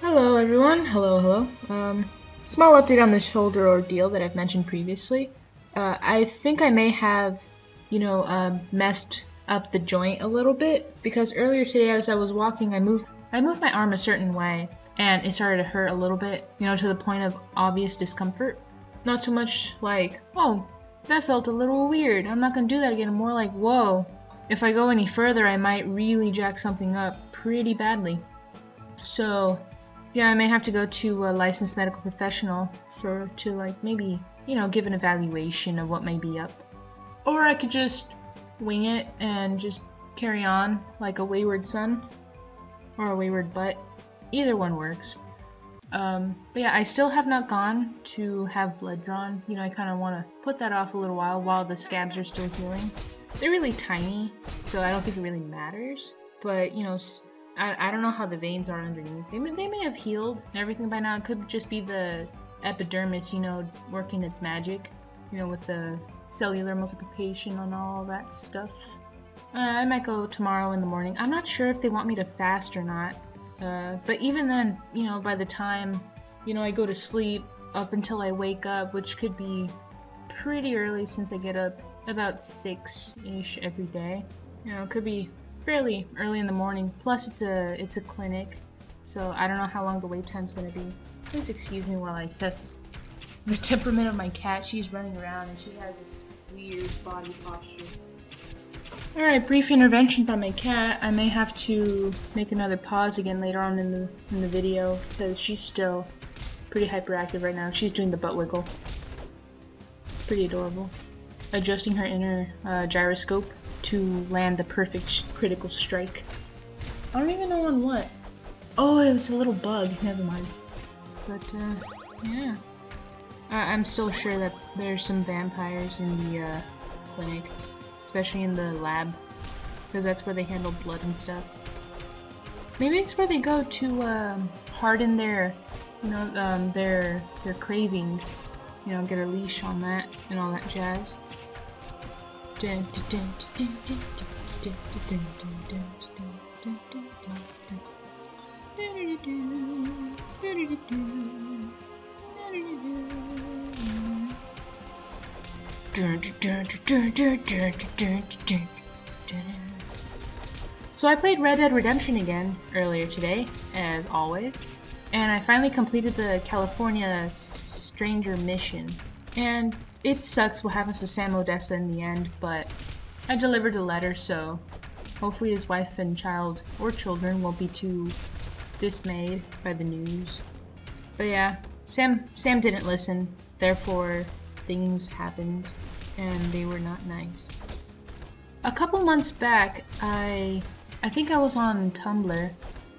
Hello everyone, hello, hello. Um, small update on the shoulder ordeal that I've mentioned previously. Uh, I think I may have, you know, uh, messed up the joint a little bit because earlier today as I was walking, I moved, I moved my arm a certain way and it started to hurt a little bit, you know, to the point of obvious discomfort. Not so much like, oh, that felt a little weird. I'm not gonna do that again. More like, whoa, if I go any further, I might really jack something up pretty badly. So, yeah, I may have to go to a licensed medical professional for to like maybe you know give an evaluation of what may be up, or I could just wing it and just carry on like a wayward son or a wayward butt. Either one works. Um, but yeah, I still have not gone to have blood drawn. You know, I kind of want to put that off a little while while the scabs are still healing. They're really tiny, so I don't think it really matters. But, you know, I, I don't know how the veins are underneath. They may, they may have healed and everything by now. It could just be the epidermis, you know, working its magic, you know, with the cellular multiplication and all that stuff. Uh, I might go tomorrow in the morning. I'm not sure if they want me to fast or not. Uh, but even then, you know, by the time, you know, I go to sleep up until I wake up, which could be pretty early since I get up about 6-ish every day. You know, it could be fairly early in the morning. Plus, it's a it's a clinic, so I don't know how long the wait time's gonna be. Please excuse me while I assess the temperament of my cat. She's running around and she has this weird body posture. Alright, brief intervention by my cat. I may have to make another pause again later on in the in the video because she's still pretty hyperactive right now. She's doing the butt wiggle. It's pretty adorable. Adjusting her inner uh, gyroscope to land the perfect critical strike. I don't even know on what. Oh, it was a little bug. Never mind. But, uh, yeah. I I'm still sure that there's some vampires in the, uh, clinic. Especially in the lab. Because that's where they handle blood and stuff. Maybe it's where they go to, um, harden their, you know, um, their, their craving. You know, get a leash on that and all that jazz. So I played Red Dead Redemption again earlier today, as always, and I finally completed the California Stranger mission. And it sucks what happens to Sam Odessa in the end, but I delivered a letter, so hopefully his wife and child or children won't be too dismayed by the news. But yeah, Sam Sam didn't listen, therefore things happened and they were not nice. A couple months back, I I think I was on Tumblr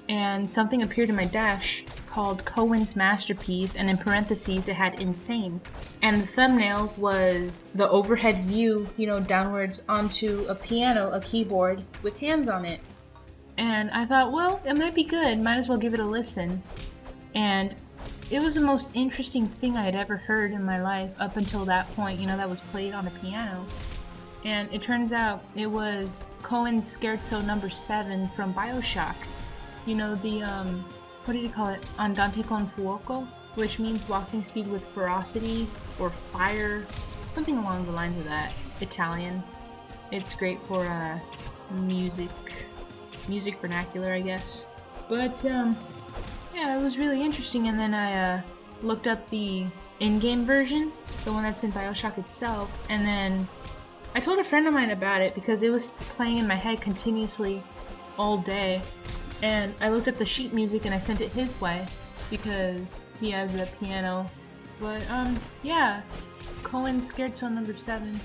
and something appeared in my dash called Cohen's Masterpiece, and in parentheses it had Insane. And the thumbnail was the overhead view, you know, downwards onto a piano, a keyboard, with hands on it. And I thought, well, it might be good, might as well give it a listen. And it was the most interesting thing I had ever heard in my life up until that point, you know, that was played on a piano. And it turns out it was Cohen's Scherzo number 7 from Bioshock. You know, the, um, what did you call it? Andante con fuoco, which means walking speed with ferocity or fire, something along the lines of that. Italian. It's great for uh, music, music vernacular, I guess. But um, yeah, it was really interesting. And then I uh, looked up the in-game version, the one that's in Bioshock itself, and then I told a friend of mine about it because it was playing in my head continuously all day and I looked up the sheet music and I sent it his way because he has a piano. But um, yeah, Cohen's scared Scherzo number seven.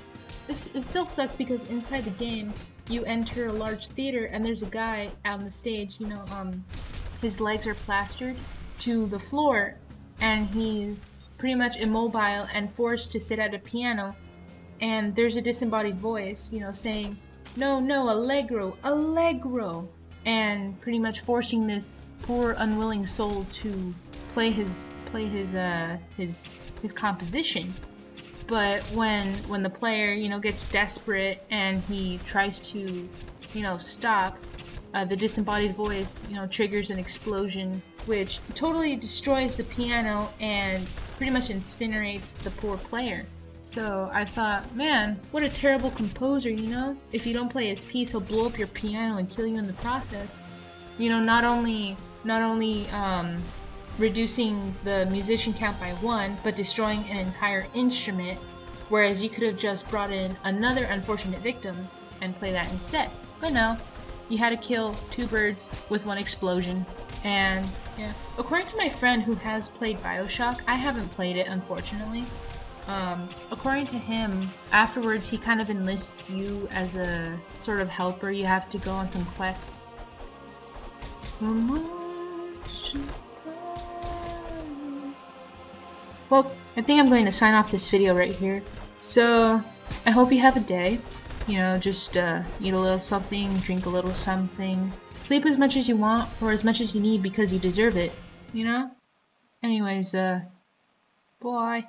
This it still sucks because inside the game you enter a large theater and there's a guy on the stage. You know, um, his legs are plastered to the floor and he's pretty much immobile and forced to sit at a piano. And there's a disembodied voice, you know, saying, "No, no, allegro, allegro." And pretty much forcing this poor unwilling soul to play his play his uh his his composition but when when the player you know gets desperate and he tries to you know stop uh, the disembodied voice, you know, triggers an explosion, which totally destroys the piano and pretty much incinerates the poor player. So I thought, man, what a terrible composer, you know? If you don't play his piece, he'll blow up your piano and kill you in the process. You know, not only not only um, reducing the musician count by one, but destroying an entire instrument, whereas you could have just brought in another unfortunate victim and play that instead. But no, you had to kill two birds with one explosion. And yeah, according to my friend who has played Bioshock, I haven't played it unfortunately. Um, according to him, afterwards he kind of enlists you as a sort of helper. You have to go on some quests. Well, I think I'm going to sign off this video right here. So, I hope you have a day. You know, just uh, eat a little something, drink a little something, sleep as much as you want or as much as you need because you deserve it, you know? Anyways, uh, bye.